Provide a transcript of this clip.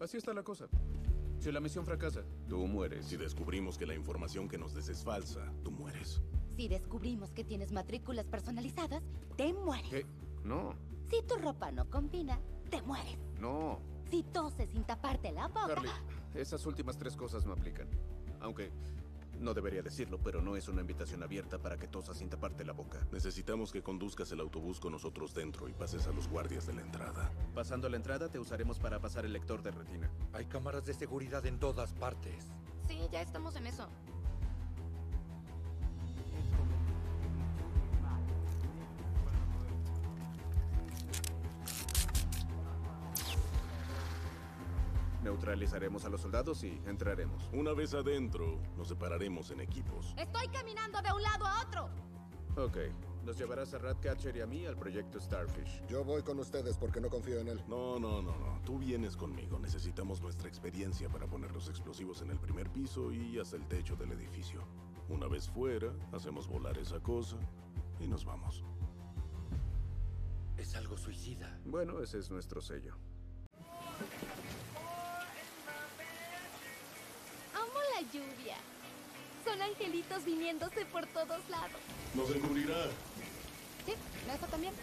Así está la cosa. Si la misión fracasa, tú mueres. Si descubrimos que la información que nos des es falsa, tú mueres. Si descubrimos que tienes matrículas personalizadas, te mueres. ¿Qué? No, Si tu ropa no combina, te mueres. no. Si toses sin taparte la boca, Carly, esas últimas tres cosas no aplican. Aunque no debería decirlo, pero no es una invitación abierta para que tosas sin taparte la boca. Necesitamos que conduzcas el autobús con nosotros dentro y pases a los guardias de la entrada. Pasando la entrada, te usaremos para pasar el lector de retina. Hay cámaras de seguridad en todas partes. Sí, ya estamos en eso. Neutralizaremos a los soldados y entraremos. Una vez adentro, nos separaremos en equipos. estoy caminando de un lado a otro. Ok. Nos llevarás a Ratcatcher y a mí al proyecto Starfish. Yo voy con ustedes porque no confío en él. No, no, no, no. Tú vienes conmigo. Necesitamos nuestra experiencia para poner los explosivos en el primer piso y hasta el techo del edificio. Una vez fuera, hacemos volar esa cosa y nos vamos. Es algo suicida. Bueno, ese es nuestro sello. La lluvia. Son angelitos viniéndose por todos lados. Nos encubrirá. Sí, eso también.